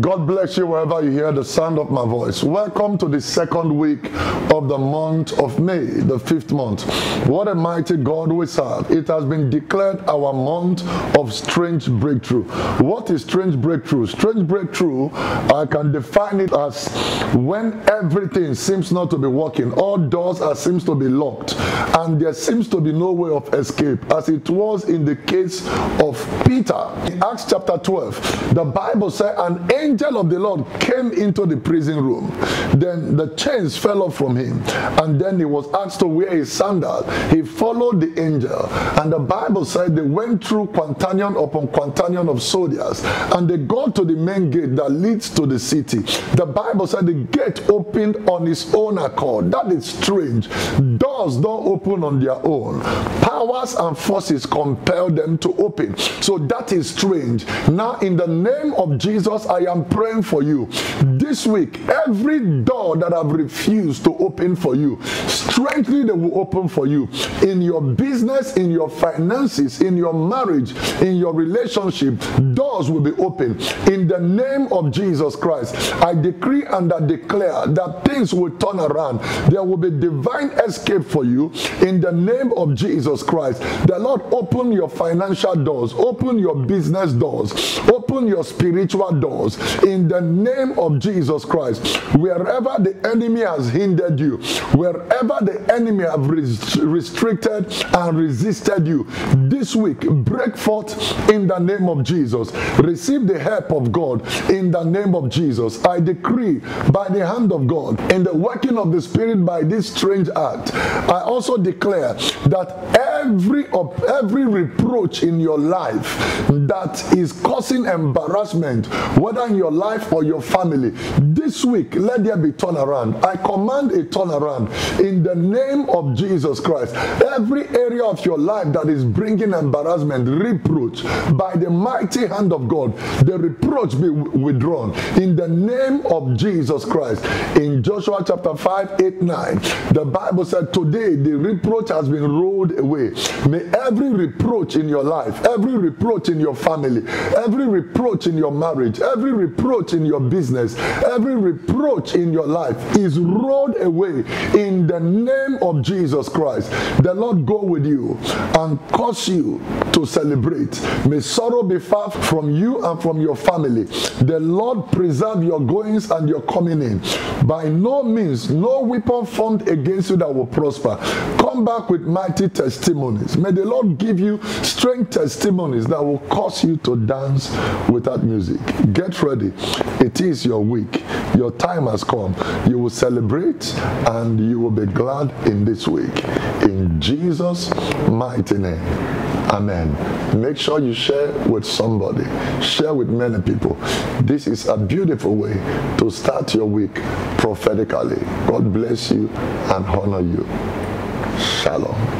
God bless you wherever you hear the sound of my voice. Welcome to the second week of the month of May, the fifth month. What a mighty God we serve. It has been declared our month of strange breakthrough. What is strange breakthrough? Strange breakthrough, I can define it as when everything seems not to be working, all doors are seems to be locked, and there seems to be no way of escape, as it was in the case of Peter. In Acts chapter 12, the Bible said, an angel of the Lord came into the prison room. Then the chains fell off from him, and then he was asked to wear his sandal. He followed the angel, and the Bible said they went through quantanion upon quantanion of soldiers, and they got to the main gate that leads to the city. The Bible said the gate opened on its own accord. That is strange. Doors don't open on their own. Powers and forces compel them to open. So that is strange. Now, in the name of Jesus, I am praying for you. This week, every door that I've refused to open for you, strangely they will open for you. In your business, in your finances, in your marriage, in your relationship, doors will be open. In the name of Jesus Christ, I decree and I declare that things will turn around. There will be divine escape for you in the name of Jesus Christ. The Lord open your financial doors, open your business doors, open your spiritual doors in the name of Jesus Christ. Wherever the enemy has hindered you, wherever the enemy have restricted and resisted you, this week break forth in the name of Jesus. Receive the help of God in the name of Jesus. I decree by the hand of God in the working of the Spirit by this strange act, I also declare that every of every reproach in your life that is causing embarrassment, whether your life or your family, this week let there be turnaround. I command a turnaround in the name of Jesus Christ. Every area of your life that is bringing embarrassment, reproach, by the mighty hand of God, the reproach be withdrawn in the name of Jesus Christ. In Joshua chapter 5, 8, 9, the Bible said, Today the reproach has been rolled away. May every reproach in your life, every reproach in your family, every reproach in your marriage, every reproach in your business, every reproach in your life is rolled away in the name of Jesus Christ. The Lord go with you and cause you to celebrate. May sorrow be far from you and from your family. The Lord preserve your goings and your coming in. By no means, no weapon formed against you that will prosper. Come back with mighty testimonies. May the Lord give you strength testimonies that will cause you to dance without music. Ready. It is your week. Your time has come. You will celebrate and you will be glad in this week. In Jesus' mighty name. Amen. Make sure you share with somebody. Share with many people. This is a beautiful way to start your week prophetically. God bless you and honor you. Shalom.